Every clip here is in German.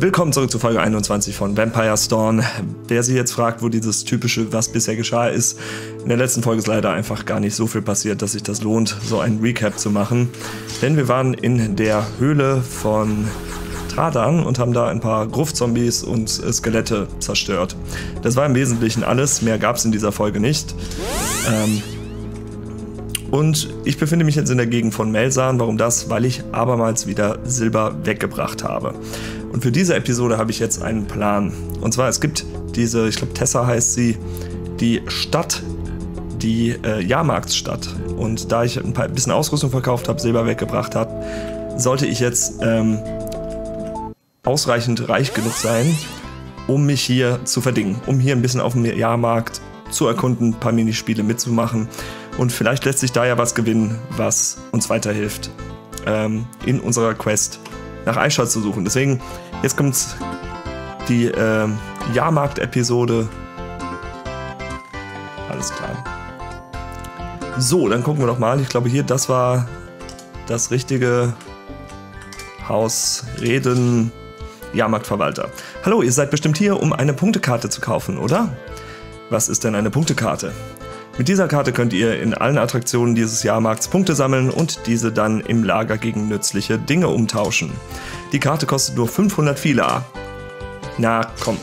Willkommen zurück zu Folge 21 von Vampire Storm. Wer sich jetzt fragt, wo dieses typische Was bisher geschah ist, in der letzten Folge ist leider einfach gar nicht so viel passiert, dass sich das lohnt, so ein Recap zu machen. Denn wir waren in der Höhle von Tradan und haben da ein paar Gruft-Zombies und Skelette zerstört. Das war im Wesentlichen alles, mehr gab es in dieser Folge nicht. Ähm, und ich befinde mich jetzt in der Gegend von Melsan. Warum das? Weil ich abermals wieder Silber weggebracht habe. Und für diese Episode habe ich jetzt einen Plan. Und zwar, es gibt diese, ich glaube Tessa heißt sie, die Stadt, die äh, Jahrmarktsstadt. Und da ich ein, paar, bisschen Ausrüstung verkauft habe, Silber weggebracht habe, sollte ich jetzt ähm, ausreichend reich genug sein, um mich hier zu verdingen. Um hier ein bisschen auf dem Jahrmarkt zu erkunden, ein paar Minispiele mitzumachen. Und vielleicht lässt sich da ja was gewinnen, was uns weiterhilft ähm, in unserer Quest nach Eichstatt zu suchen. Deswegen, jetzt kommt die äh, Jahrmarkt-Episode. Alles klar. So, dann gucken wir doch mal. Ich glaube hier, das war das richtige Haus Reden Jahrmarktverwalter. Hallo, ihr seid bestimmt hier, um eine Punktekarte zu kaufen, oder? Was ist denn eine Punktekarte? Mit dieser Karte könnt ihr in allen Attraktionen dieses Jahrmarkts Punkte sammeln und diese dann im Lager gegen nützliche Dinge umtauschen. Die Karte kostet nur 500 Fila. Na komm.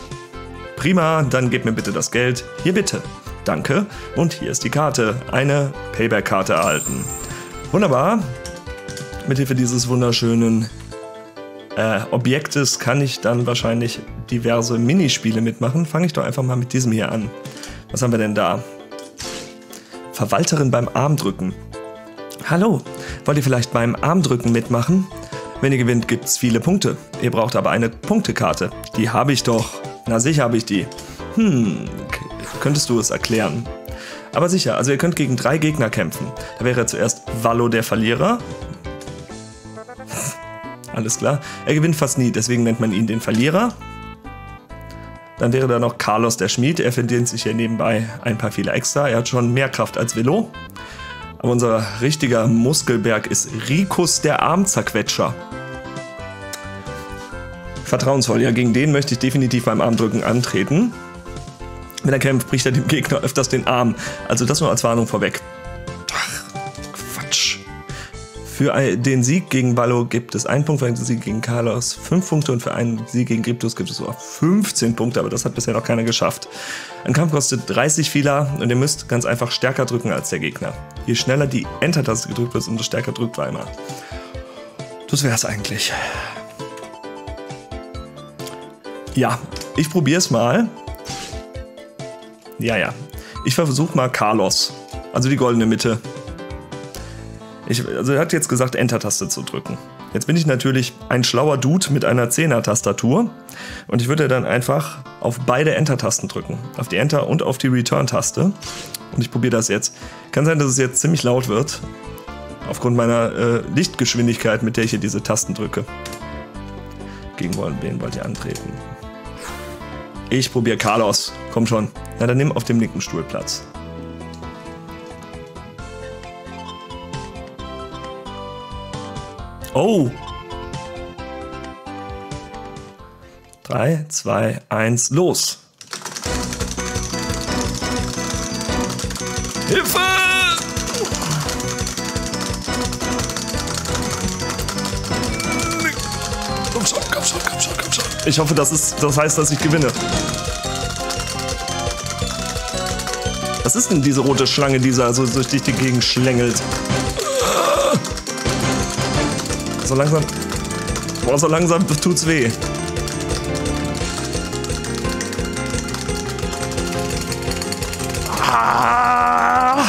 Prima, dann gebt mir bitte das Geld. Hier bitte. Danke. Und hier ist die Karte. Eine Payback-Karte erhalten. Wunderbar. Mithilfe dieses wunderschönen äh, Objektes kann ich dann wahrscheinlich diverse Minispiele mitmachen. Fange ich doch einfach mal mit diesem hier an. Was haben wir denn da? Verwalterin beim Armdrücken. Hallo, wollt ihr vielleicht beim Armdrücken mitmachen? Wenn ihr gewinnt, gibt's viele Punkte. Ihr braucht aber eine Punktekarte. Die habe ich doch. Na sicher habe ich die. Hm, könntest du es erklären? Aber sicher, also ihr könnt gegen drei Gegner kämpfen. Da wäre zuerst Vallo der Verlierer. Alles klar. Er gewinnt fast nie, deswegen nennt man ihn den Verlierer. Dann wäre da noch Carlos der Schmied. Er verdient sich hier nebenbei ein paar viele extra. Er hat schon mehr Kraft als Velo. Aber unser richtiger Muskelberg ist Rikus der Armzerquetscher. Vertrauensvoll. Ja, gegen den möchte ich definitiv beim Armdrücken antreten. Wenn er kämpft, bricht er dem Gegner öfters den Arm. Also das nur als Warnung vorweg. Für den Sieg gegen Ballo gibt es einen Punkt, für einen Sieg gegen Carlos fünf Punkte und für einen Sieg gegen Kryptos gibt es sogar 15 Punkte, aber das hat bisher noch keiner geschafft. Ein Kampf kostet 30 Fila und ihr müsst ganz einfach stärker drücken als der Gegner. Je schneller die Enter-Taste gedrückt wird, umso stärker drückt Weimar. Das wär's eigentlich. Ja, ich probier's mal. Ja, ja. Ich versuche mal Carlos. Also die goldene Mitte. Ich, also er hat jetzt gesagt, Enter-Taste zu drücken. Jetzt bin ich natürlich ein schlauer Dude mit einer 10er-Tastatur und ich würde dann einfach auf beide Enter-Tasten drücken. Auf die Enter- und auf die Return-Taste. Und ich probiere das jetzt. Kann sein, dass es jetzt ziemlich laut wird. Aufgrund meiner äh, Lichtgeschwindigkeit, mit der ich hier diese Tasten drücke. Gegen wen wollt ihr antreten? Ich probiere Carlos. Komm schon. Na, dann nimm auf dem linken Stuhl Platz. Oh! 3, 2, 1, los! Hilfe! Komm schon, komm schon, komm schon, komm schon. Ich hoffe, das, ist, das heißt, dass ich gewinne. Was ist denn diese rote Schlange, die so durch die Gegend schlängelt? So langsam. Boah, so langsam tut's weh. Ah!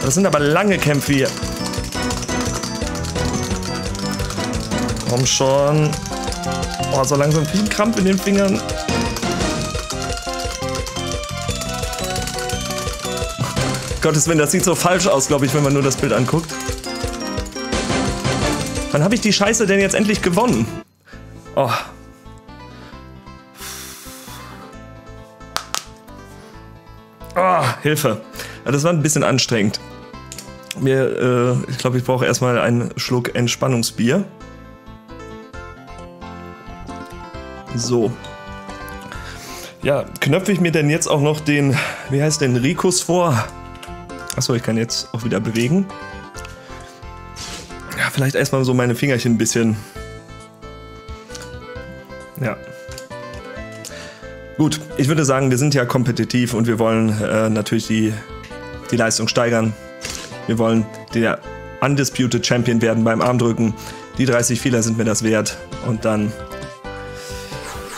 Das sind aber lange Kämpfe hier. Komm schon. Boah, so langsam viel Krampf in den Fingern. Gottes Willen, das sieht so falsch aus, glaube ich, wenn man nur das Bild anguckt. Wann habe ich die Scheiße denn jetzt endlich gewonnen? Oh. Oh, Hilfe. das war ein bisschen anstrengend. Mir, äh, ich glaube, ich brauche erstmal einen Schluck Entspannungsbier. So. Ja, knöpfe ich mir denn jetzt auch noch den, wie heißt denn, Rikus vor? Achso, ich kann jetzt auch wieder bewegen. Ja, vielleicht erstmal so meine Fingerchen ein bisschen. Ja. Gut, ich würde sagen, wir sind ja kompetitiv und wir wollen äh, natürlich die, die Leistung steigern. Wir wollen der Undisputed Champion werden beim Armdrücken. Die 30 Fehler sind mir das wert. Und dann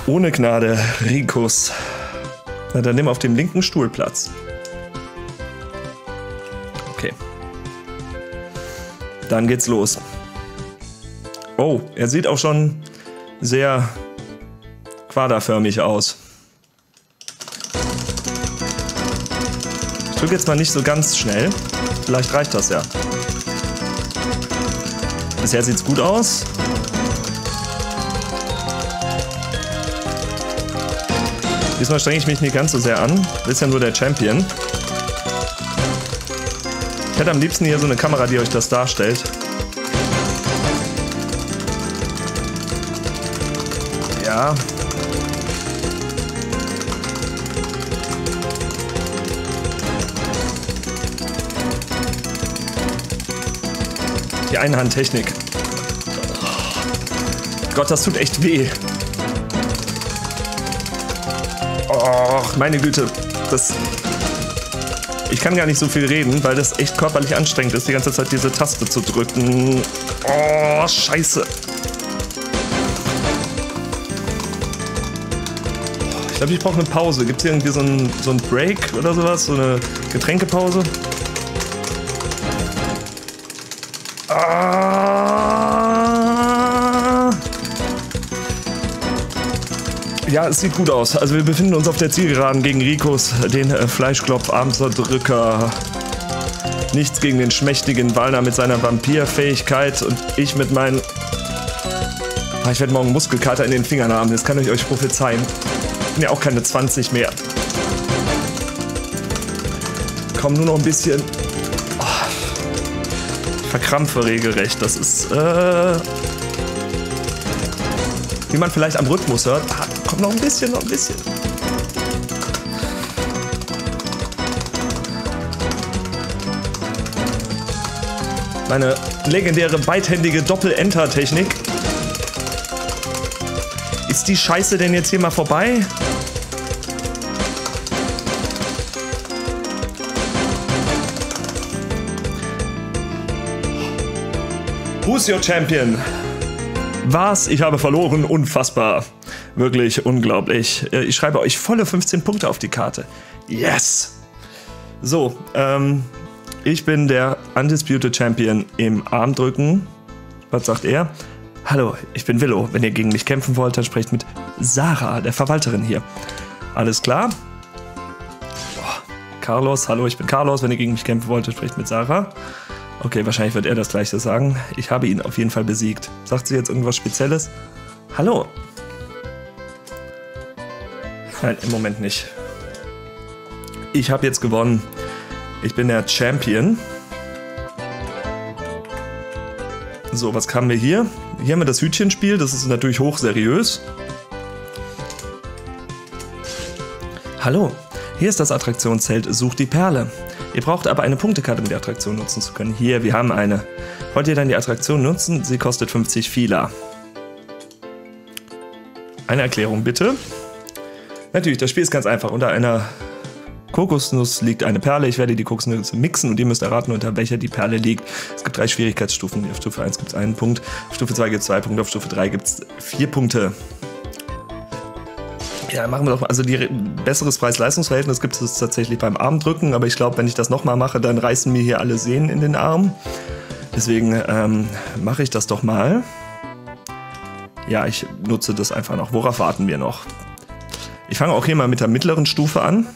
ohne Gnade, Rikus. Na, dann nimm auf dem linken Stuhl Platz. Dann geht's los. Oh, er sieht auch schon sehr quaderförmig aus. Ich drücke jetzt mal nicht so ganz schnell. Vielleicht reicht das ja. Bisher sieht's gut aus. Diesmal strenge ich mich nicht ganz so sehr an. Ist ja nur der Champion. Ich hätte am liebsten hier so eine Kamera, die euch das darstellt. Ja. Die Einhandtechnik. Gott, das tut echt weh. Och, meine Güte. Das. Ich kann gar nicht so viel reden, weil das echt körperlich anstrengend ist, die ganze Zeit diese Taste zu drücken. Oh, scheiße. Ich glaube, ich brauche eine Pause. Gibt es irgendwie so einen so Break oder sowas? So eine Getränkepause? Ja, es sieht gut aus. Also wir befinden uns auf der Zielgeraden gegen Rikos, den äh, Fleischklopf-Abendzerdrücker. Nichts gegen den schmächtigen Walner mit seiner Vampirfähigkeit und ich mit meinen... Ah, ich werde morgen Muskelkater in den Fingern haben, das kann ich euch prophezeien. Ich bin ja auch keine 20 mehr. Komm, nur noch ein bisschen... Oh. Ich verkrampfe regelrecht, das ist... Äh wie man vielleicht am Rhythmus hört. Komm, noch ein bisschen, noch ein bisschen. Meine legendäre beidhändige Doppel-Enter-Technik. Ist die Scheiße denn jetzt hier mal vorbei? Who's your champion? Was? Ich habe verloren. Unfassbar. Wirklich unglaublich. Äh, ich schreibe euch volle 15 Punkte auf die Karte. Yes! So, ähm, ich bin der Undisputed Champion im Armdrücken. Was sagt er? Hallo, ich bin Willow. Wenn ihr gegen mich kämpfen wollt, dann sprecht mit Sarah, der Verwalterin hier. Alles klar? Boah. Carlos, hallo, ich bin Carlos. Wenn ihr gegen mich kämpfen wollt, dann sprecht mit Sarah. Okay, wahrscheinlich wird er das gleiche sagen. Ich habe ihn auf jeden Fall besiegt. Sagt sie jetzt irgendwas Spezielles? Hallo? Nein, im Moment nicht. Ich habe jetzt gewonnen. Ich bin der Champion. So, was haben wir hier? Hier haben wir das Hütchenspiel. Das ist natürlich hochseriös. Hallo, hier ist das Attraktionszelt Such die Perle. Ihr braucht aber eine Punktekarte, um die Attraktion nutzen zu können. Hier, wir haben eine. Wollt ihr dann die Attraktion nutzen? Sie kostet 50 Fila. Eine Erklärung bitte. Natürlich, das Spiel ist ganz einfach. Unter einer Kokosnuss liegt eine Perle. Ich werde die Kokosnuss mixen und ihr müsst erraten, unter welcher die Perle liegt. Es gibt drei Schwierigkeitsstufen. Auf Stufe 1 gibt es einen Punkt, auf Stufe 2 gibt es zwei Punkte, auf Stufe 3 gibt es vier Punkte. Ja, machen wir doch mal. Also die besseres Preis-Leistungs-Verhältnis gibt es tatsächlich beim Armdrücken, aber ich glaube, wenn ich das nochmal mache, dann reißen mir hier alle Sehnen in den Arm. Deswegen ähm, mache ich das doch mal. Ja, ich nutze das einfach noch. Worauf warten wir noch? Ich fange auch hier mal mit der mittleren Stufe an.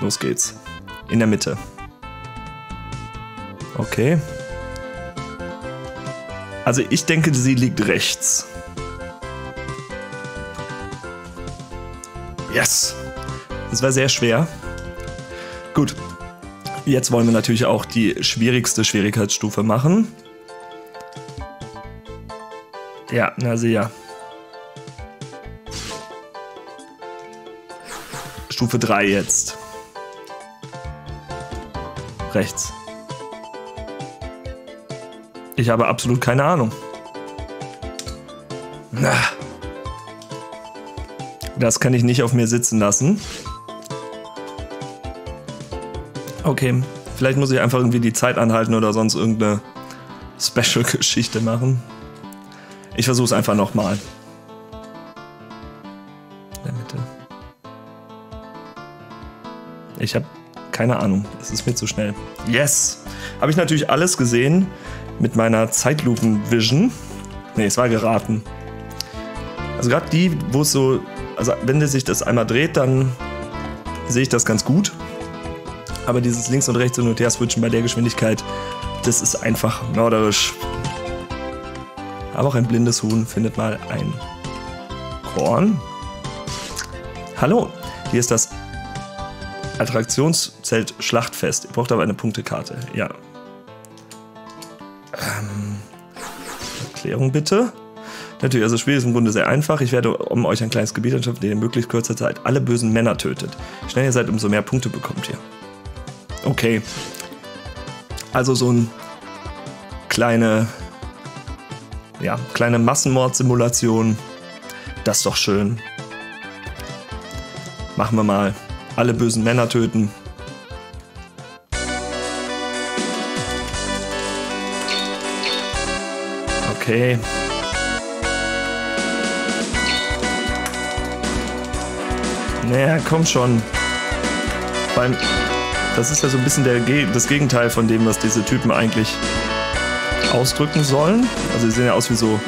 Los geht's. In der Mitte. Okay. Also ich denke, sie liegt rechts. Yes! Das war sehr schwer. Gut. Jetzt wollen wir natürlich auch die schwierigste Schwierigkeitsstufe machen. Ja, na sicher. Stufe 3 jetzt. Rechts. Ich habe absolut keine Ahnung. Das kann ich nicht auf mir sitzen lassen. Okay, vielleicht muss ich einfach irgendwie die Zeit anhalten oder sonst irgendeine Special-Geschichte machen. Ich versuche es einfach nochmal. Ich habe keine Ahnung. Es ist mir zu schnell. Yes! Habe ich natürlich alles gesehen mit meiner Zeitlupen-Vision. Ne, es war geraten. Also gerade die, wo es so, also wenn sich das einmal dreht, dann sehe ich das ganz gut. Aber dieses links und rechts hin und her switchen bei der Geschwindigkeit, das ist einfach mörderisch. Aber auch ein blindes Huhn findet mal ein Korn. Hallo, hier ist das Attraktionszelt Schlachtfest. Ihr braucht aber eine Punktekarte. Ja. Ähm, Erklärung bitte. Natürlich, also das Spiel ist im Grunde sehr einfach. Ich werde um euch ein kleines Gebiet anschaffen, in dem in möglichst kurzer Zeit alle bösen Männer tötet. Je schneller ihr seid, umso mehr Punkte bekommt ihr. Okay. Also so ein kleine, ja, kleine Massenmordsimulation. Das ist doch schön. Machen wir mal. Alle bösen Männer töten. Okay. Naja, komm schon. Allem, das ist ja so ein bisschen der, das Gegenteil von dem, was diese Typen eigentlich ausdrücken sollen. Also sie sehen ja aus wie so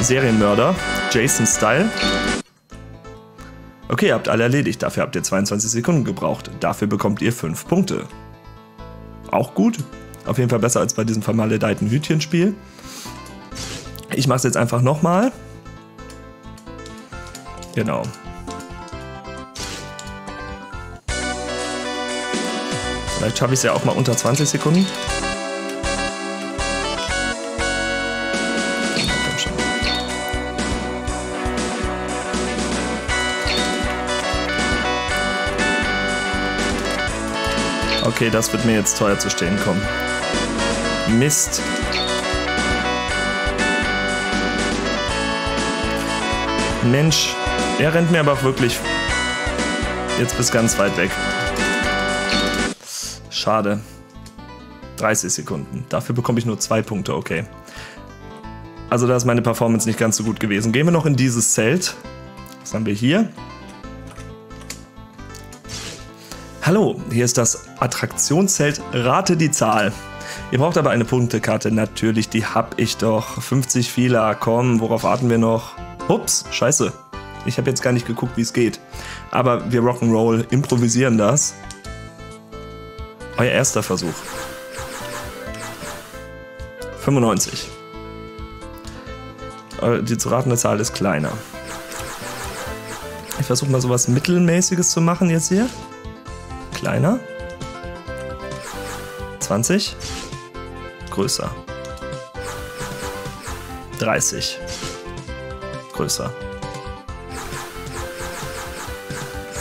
Serienmörder. Jason-Style. Okay, habt alle erledigt. Dafür habt ihr 22 Sekunden gebraucht. Dafür bekommt ihr 5 Punkte. Auch gut. Auf jeden Fall besser als bei diesem vermaledeiten Hütchenspiel. Ich mache es jetzt einfach nochmal. Genau. Vielleicht schaffe ich es ja auch mal unter 20 Sekunden. Okay, das wird mir jetzt teuer zu stehen kommen. Mist. Mensch, er rennt mir aber wirklich jetzt bis ganz weit weg. Schade. 30 Sekunden. Dafür bekomme ich nur zwei Punkte, okay. Also da ist meine Performance nicht ganz so gut gewesen. Gehen wir noch in dieses Zelt. Was haben wir hier? Hallo, hier ist das Attraktionszelt Rate die Zahl. Ihr braucht aber eine Punktekarte. Natürlich, die hab ich doch. 50 Fehler, komm, worauf warten wir noch? Ups, scheiße. Ich habe jetzt gar nicht geguckt, wie es geht. Aber wir Rock'n'Roll improvisieren das. Euer erster Versuch. 95. Äh, die zu ratende Zahl ist kleiner. Ich versuche mal sowas Mittelmäßiges zu machen jetzt hier. Kleiner. 20. Größer. 30. Größer.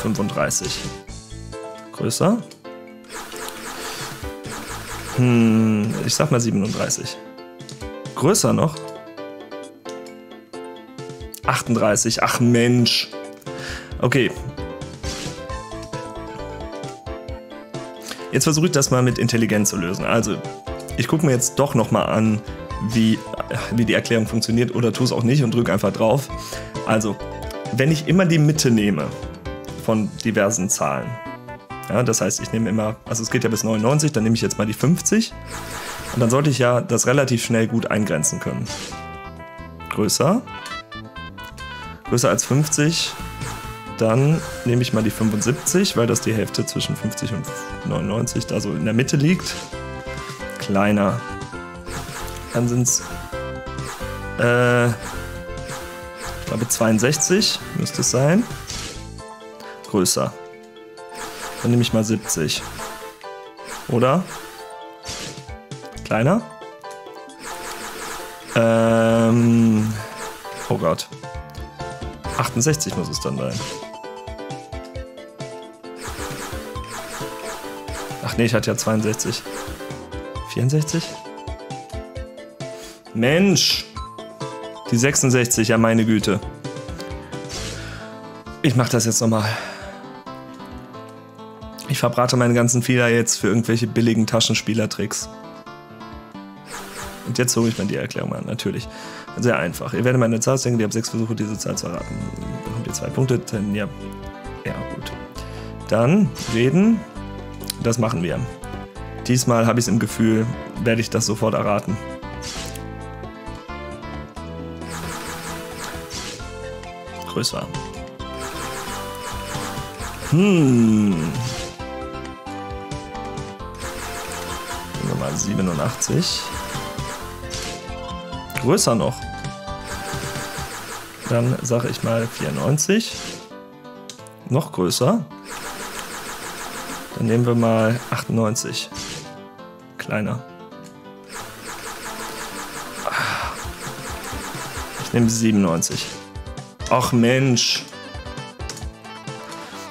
35. Größer. Hm, ich sag mal 37. Größer noch? 38. Ach Mensch. Okay. Jetzt versuche ich das mal mit Intelligenz zu lösen. Also, ich gucke mir jetzt doch noch mal an, wie, wie die Erklärung funktioniert oder tue es auch nicht und drücke einfach drauf. Also, wenn ich immer die Mitte nehme von diversen Zahlen, ja, das heißt, ich nehme immer, also es geht ja bis 99, dann nehme ich jetzt mal die 50. Und dann sollte ich ja das relativ schnell gut eingrenzen können. Größer. Größer als 50. Dann nehme ich mal die 75, weil das die Hälfte zwischen 50 und 99 da so in der Mitte liegt. Kleiner. Dann sind es, äh, ich glaube 62 müsste es sein. Größer. Dann nehme ich mal 70. Oder? Kleiner? Ähm, Oh Gott. 68 muss es dann sein. Ach nee, ich hatte ja 62. 64? Mensch! Die 66, ja meine Güte. Ich mach das jetzt nochmal. Ich verbrate meine ganzen Fehler jetzt für irgendwelche billigen Taschenspielertricks. Und jetzt hole ich mir die Erklärung an, natürlich. Sehr einfach. Ihr werdet meine Zahl denken, ihr habt sechs Versuche, diese Zahl zu erraten. Dann habt ihr zwei Punkte, denn ja. Ja, gut. Dann reden. Das machen wir. Diesmal habe ich es im Gefühl, werde ich das sofort erraten. Größer. Hm. Mal 87. Größer noch. Dann sage ich mal 94. Noch größer. Dann nehmen wir mal 98. Kleiner. Ich nehme 97. Ach Mensch.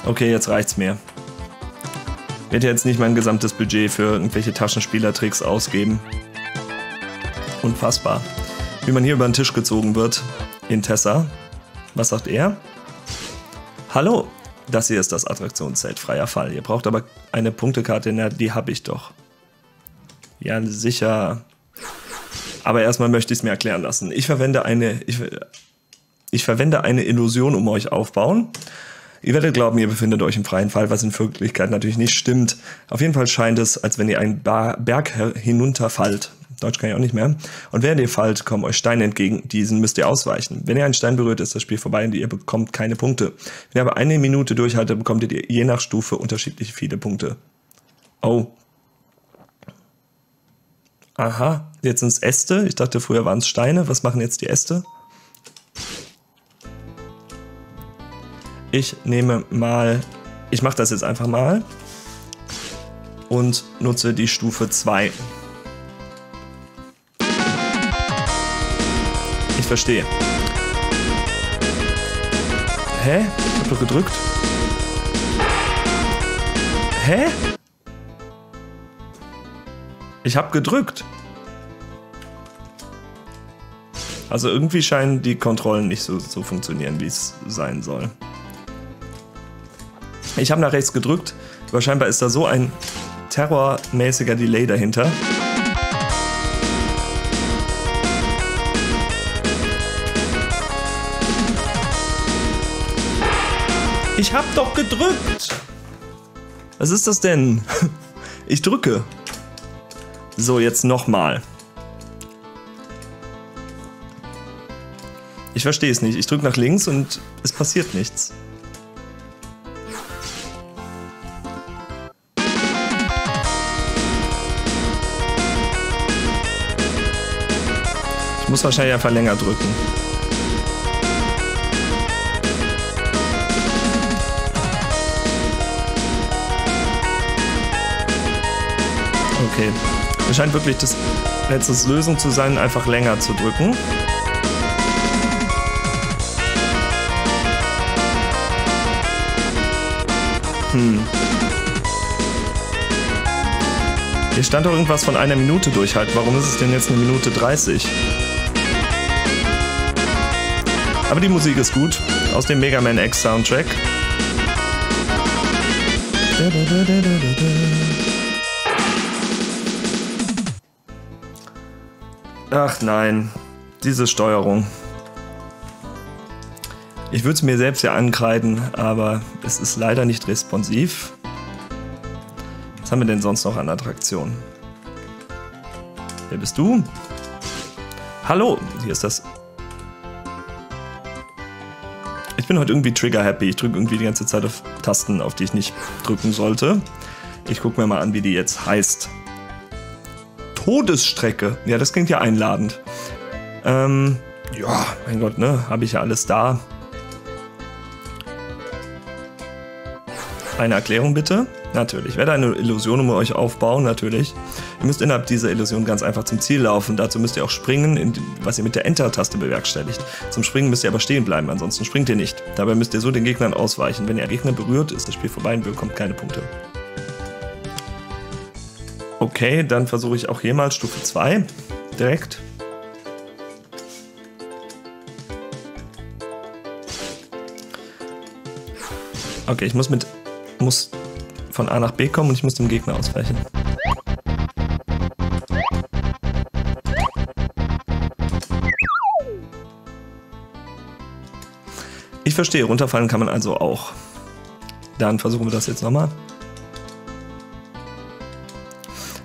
Okay, jetzt reicht's mir. Ich werde jetzt nicht mein gesamtes Budget für irgendwelche Taschenspielertricks ausgeben. Unfassbar. Wie man hier über den Tisch gezogen wird in Tessa. Was sagt er? Hallo, das hier ist das Attraktionszelt, freier Fall. Ihr braucht aber eine Punktekarte, na, die habe ich doch. Ja, sicher. Aber erstmal möchte ich es mir erklären lassen. Ich verwende eine, ich, ich verwende eine Illusion, um euch aufbauen. Ihr werdet glauben, ihr befindet euch im freien Fall, was in Wirklichkeit natürlich nicht stimmt. Auf jeden Fall scheint es, als wenn ihr einen Berg hinunterfallt. Deutsch kann ich auch nicht mehr. Und während ihr fallt, kommen euch Steine entgegen. Diesen müsst ihr ausweichen. Wenn ihr einen Stein berührt, ist das Spiel vorbei und ihr bekommt keine Punkte. Wenn ihr aber eine Minute durchhaltet, bekommt ihr je nach Stufe unterschiedlich viele Punkte. Oh. Aha, jetzt sind es Äste. Ich dachte, früher waren es Steine. Was machen jetzt die Äste? Ich nehme mal, ich mache das jetzt einfach mal und nutze die Stufe 2. verstehe. Hä? Ich hab doch gedrückt. Hä? Ich hab gedrückt. Also irgendwie scheinen die Kontrollen nicht so zu so funktionieren, wie es sein soll. Ich habe nach rechts gedrückt, aber scheinbar ist da so ein terrormäßiger Delay dahinter. Ich hab doch gedrückt! Was ist das denn? Ich drücke. So, jetzt nochmal. Ich verstehe es nicht. Ich drücke nach links und es passiert nichts. Ich muss wahrscheinlich einfach länger drücken. Okay. Es scheint wirklich das letzte Lösung zu sein, einfach länger zu drücken. Hm. Hier stand doch irgendwas von einer Minute durchhalten. Warum ist es denn jetzt eine Minute 30? Aber die Musik ist gut. Aus dem Mega Man X Soundtrack. Ach nein, diese Steuerung. Ich würde es mir selbst ja ankreiden, aber es ist leider nicht responsiv. Was haben wir denn sonst noch an Attraktionen? Wer bist du? Hallo, hier ist das ich bin heute irgendwie trigger-happy. Ich drücke irgendwie die ganze Zeit auf Tasten, auf die ich nicht drücken sollte. Ich gucke mir mal an, wie die jetzt heißt. Todesstrecke. Ja, das klingt ja einladend. Ähm, ja, mein Gott, ne? Habe ich ja alles da. Eine Erklärung bitte? Natürlich. Ich werde eine Illusion um euch aufbauen, natürlich. Ihr müsst innerhalb dieser Illusion ganz einfach zum Ziel laufen. Dazu müsst ihr auch springen, was ihr mit der Enter-Taste bewerkstelligt. Zum Springen müsst ihr aber stehen bleiben, ansonsten springt ihr nicht. Dabei müsst ihr so den Gegnern ausweichen. Wenn ihr Gegner berührt, ist das Spiel vorbei und bekommt keine Punkte. Okay, dann versuche ich auch hier mal Stufe 2 direkt. Okay, ich muss mit muss von A nach B kommen und ich muss dem Gegner ausweichen. Ich verstehe, runterfallen kann man also auch. Dann versuchen wir das jetzt nochmal.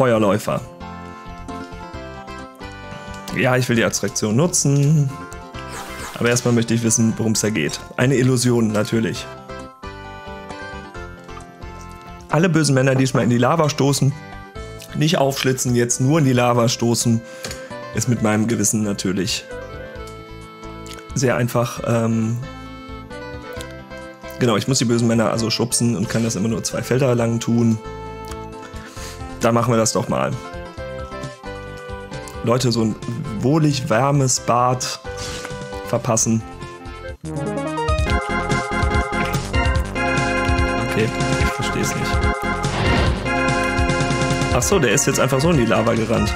Feuerläufer. Ja, ich will die Abstraktion nutzen. Aber erstmal möchte ich wissen, worum es da geht. Eine Illusion, natürlich. Alle bösen Männer, die mal in die Lava stoßen, nicht aufschlitzen, jetzt nur in die Lava stoßen ist mit meinem Gewissen natürlich sehr einfach. Ähm, genau, ich muss die bösen Männer also schubsen und kann das immer nur zwei Felder lang tun. Da machen wir das doch mal. Leute, so ein wohlig warmes Bad verpassen. Okay, ich verstehe es nicht. Achso, der ist jetzt einfach so in die Lava gerannt.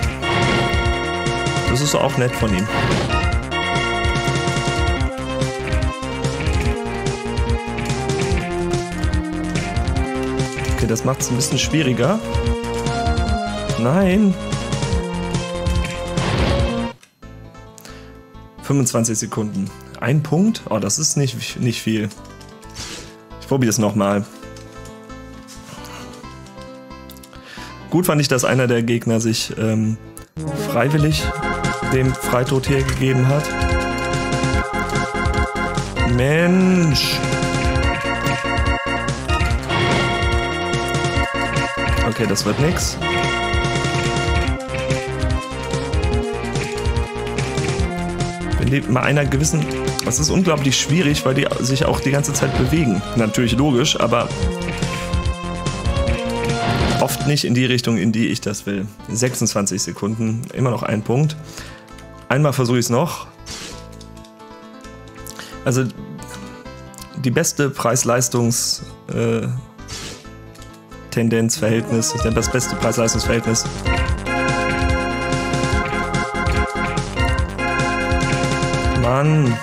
Das ist auch nett von ihm. Okay, das macht es ein bisschen schwieriger. Nein. 25 Sekunden. Ein Punkt? Oh, das ist nicht, nicht viel. Ich probiere es nochmal. Gut fand ich, dass einer der Gegner sich ähm, freiwillig dem Freitod hier gegeben hat. Mensch. Okay, das wird nix. Die mal einer gewissen... Das ist unglaublich schwierig, weil die sich auch die ganze Zeit bewegen. Natürlich logisch, aber oft nicht in die Richtung, in die ich das will. 26 Sekunden, immer noch ein Punkt. Einmal versuche ich es noch. Also die beste Preis-Leistungs- äh, das beste Preis-Leistungs-Verhältnis. Mann.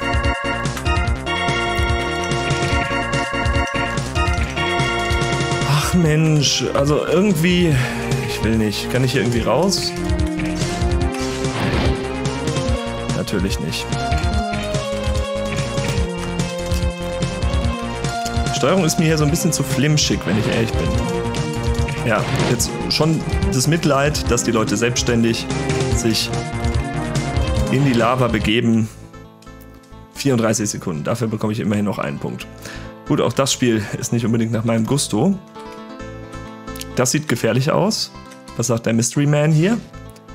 Ach Mensch, also irgendwie, ich will nicht. Kann ich hier irgendwie raus? natürlich nicht. Steuerung ist mir hier so ein bisschen zu flimschig, wenn ich ehrlich bin. Ja, jetzt schon das Mitleid, dass die Leute selbstständig sich in die Lava begeben. 34 Sekunden, dafür bekomme ich immerhin noch einen Punkt. Gut, auch das Spiel ist nicht unbedingt nach meinem Gusto. Das sieht gefährlich aus. Was sagt der Mystery Man hier?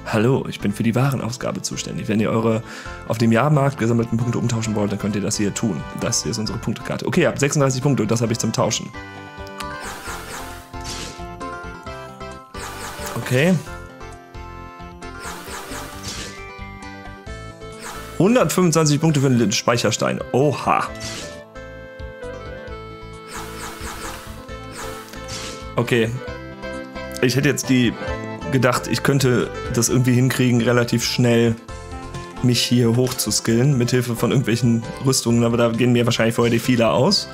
Hallo, ich bin für die Warenausgabe zuständig. Wenn ihr eure auf dem Jahrmarkt gesammelten Punkte umtauschen wollt, dann könnt ihr das hier tun. Das hier ist unsere Punktekarte. Okay, habt 36 Punkte und das habe ich zum Tauschen. Okay. 125 Punkte für den Speicherstein. Oha. Okay. Ich hätte jetzt die gedacht, ich könnte das irgendwie hinkriegen, relativ schnell mich hier hoch zu skillen, mithilfe von irgendwelchen Rüstungen, aber da gehen mir wahrscheinlich vorher die Fehler aus.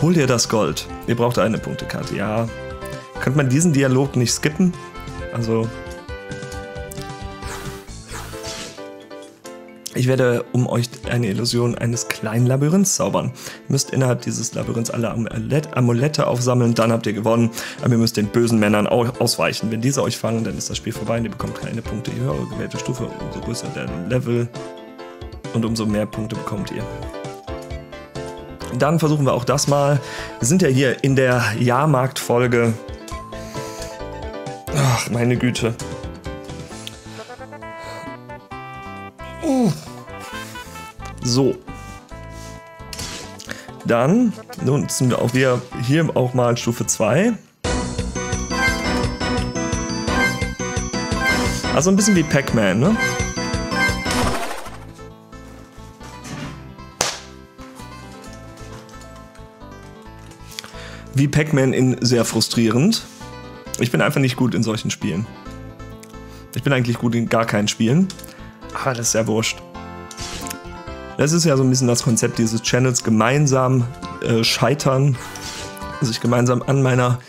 Hol dir das Gold. Ihr braucht eine Punktekarte. Ja. Könnte man diesen Dialog nicht skippen? Also. Ich werde um euch eine Illusion eines kleinen Labyrinths zaubern. Ihr müsst innerhalb dieses Labyrinths alle Amulette aufsammeln, dann habt ihr gewonnen. Aber ihr müsst den bösen Männern ausweichen. Wenn diese euch fangen, dann ist das Spiel vorbei und ihr bekommt keine Punkte. Je höher gewählte Stufe, umso größer der Level und umso mehr Punkte bekommt ihr. Dann versuchen wir auch das mal. Wir sind ja hier in der Jahrmarktfolge. Ach, meine Güte. So. Dann nutzen wir auch wir hier auch mal Stufe 2. Also ein bisschen wie Pac-Man, ne? Wie Pac-Man in sehr frustrierend. Ich bin einfach nicht gut in solchen Spielen. Ich bin eigentlich gut in gar keinen Spielen. Aber das ist ja wurscht. Das ist ja so ein bisschen das Konzept dieses Channels, gemeinsam äh, scheitern, sich gemeinsam an meiner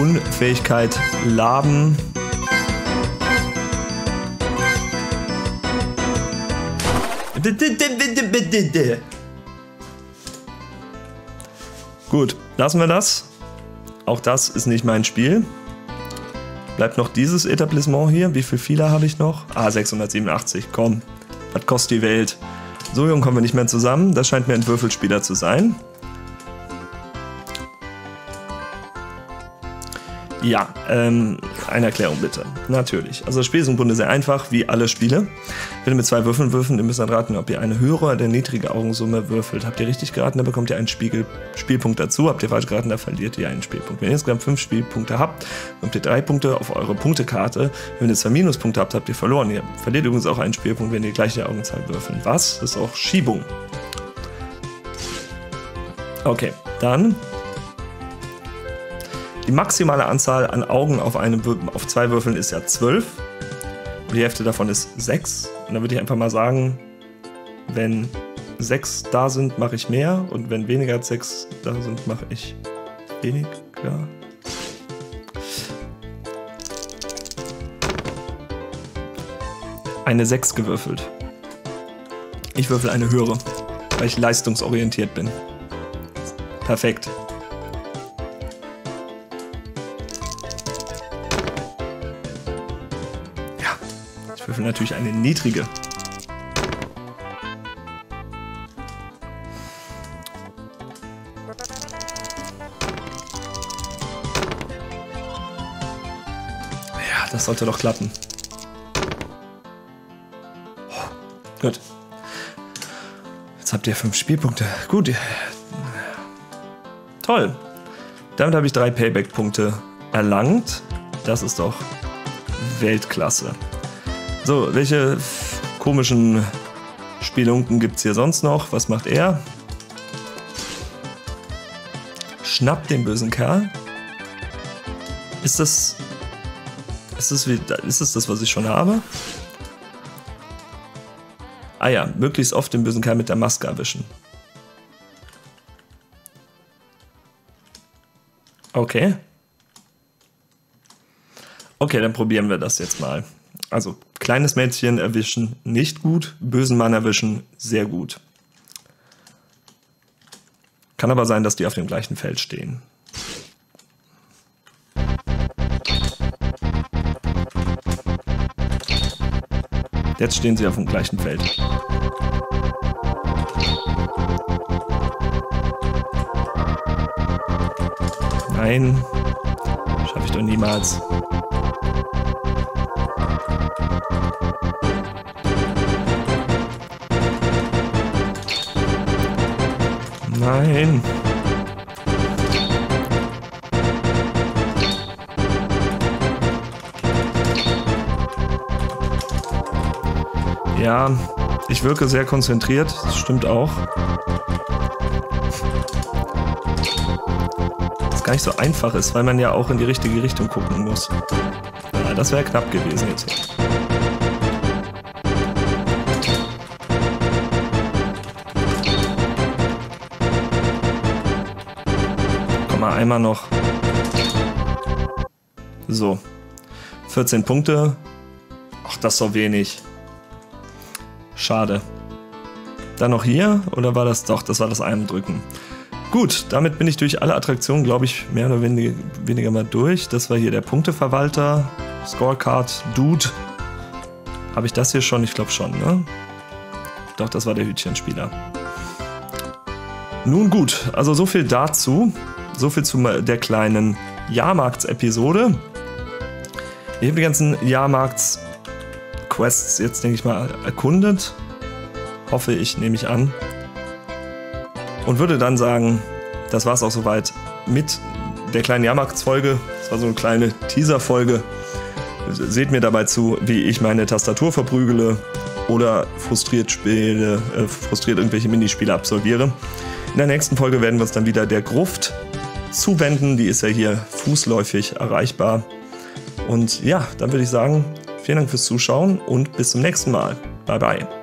Unfähigkeit laben. Gut, lassen wir das. Auch das ist nicht mein Spiel. Bleibt noch dieses Etablissement hier. Wie viel Fehler habe ich noch? Ah, 687. Komm, was kostet die Welt? So jung kommen wir nicht mehr zusammen. Das scheint mir ein Würfelspieler zu sein. Ja, ähm, eine Erklärung bitte. Natürlich. Also das Spiel ist im Grunde sehr einfach, wie alle Spiele. Wenn ihr mit zwei Würfeln würfeln, ihr müsst dann raten, ob ihr eine höhere oder eine niedrige Augensumme würfelt. Habt ihr richtig geraten, dann bekommt ihr einen Spiegel Spielpunkt dazu. Habt ihr falsch geraten, dann verliert ihr einen Spielpunkt. Wenn ihr insgesamt fünf Spielpunkte habt, bekommt ihr drei Punkte auf eure Punktekarte. Wenn ihr zwei Minuspunkte habt, habt ihr verloren. Ihr verliert übrigens auch einen Spielpunkt, wenn ihr die gleiche Augenzahl würfeln. Was? Das ist auch Schiebung. Okay, dann die maximale Anzahl an Augen auf, einem, auf zwei Würfeln ist ja 12. Und die Hälfte davon ist 6. Und dann würde ich einfach mal sagen, wenn 6 da sind, mache ich mehr. Und wenn weniger als 6 da sind, mache ich weniger. Eine 6 gewürfelt. Ich würfel eine höhere, weil ich leistungsorientiert bin. Perfekt. Natürlich eine niedrige. Ja, das sollte doch klappen. Oh, gut. Jetzt habt ihr fünf Spielpunkte. Gut. Toll. Damit habe ich drei Payback-Punkte erlangt. Das ist doch Weltklasse. So, welche komischen Spielunken gibt es hier sonst noch? Was macht er? Schnappt den bösen Kerl. Ist das. Ist das, wie, ist das das, was ich schon habe? Ah ja, möglichst oft den bösen Kerl mit der Maske erwischen. Okay. Okay, dann probieren wir das jetzt mal. Also kleines Mädchen erwischen nicht gut, bösen Mann erwischen sehr gut. Kann aber sein, dass die auf dem gleichen Feld stehen. Jetzt stehen sie auf dem gleichen Feld. Nein, schaffe ich doch niemals. Nein. Ja, ich wirke sehr konzentriert, das stimmt auch. Das gar nicht so einfach ist, weil man ja auch in die richtige Richtung gucken muss. Ja, das wäre knapp gewesen jetzt. Einmal noch. So. 14 Punkte. Ach, das ist so wenig. Schade. Dann noch hier oder war das doch? Das war das Eindrücken. Gut, damit bin ich durch alle Attraktionen, glaube ich, mehr oder weniger, weniger mal durch. Das war hier der Punkteverwalter, Scorecard, Dude. Habe ich das hier schon? Ich glaube schon, ne? Doch, das war der Hütchenspieler. Nun gut, also so viel dazu. So viel zu der kleinen Jahrmarktsepisode. Ich habe die ganzen Jahrmarkts-Quests jetzt, denke ich mal, erkundet. Hoffe ich, nehme ich an. Und würde dann sagen, das war es auch soweit mit der kleinen Jahrmarktsfolge. Das war so eine kleine Teaser-Folge. Seht mir dabei zu, wie ich meine Tastatur verprügele oder frustriert spiele, äh, frustriert irgendwelche Minispiele absolviere. In der nächsten Folge werden wir uns dann wieder der Gruft zuwenden. Die ist ja hier fußläufig erreichbar. Und ja, dann würde ich sagen, vielen Dank fürs Zuschauen und bis zum nächsten Mal. Bye bye.